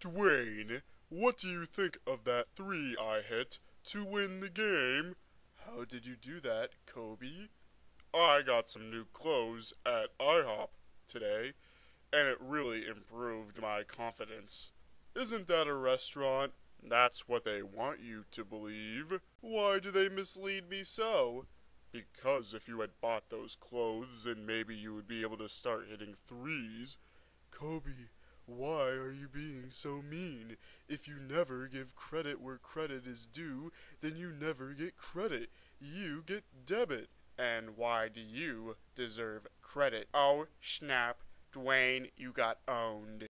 Dwyane, what do you think of that three I hit to win the game? How did you do that, Kobe? I got some new clothes at IHOP today, and it really improved my confidence. Isn't that a restaurant? That's what they want you to believe. Why do they mislead me so? Because if you had bought those clothes, then maybe you would be able to start hitting threes. Kobe, why are you being so mean? If you never give credit where credit is due, then you never get credit. You get debit. And why do you deserve credit? Oh, snap. Dwyane, you got owned.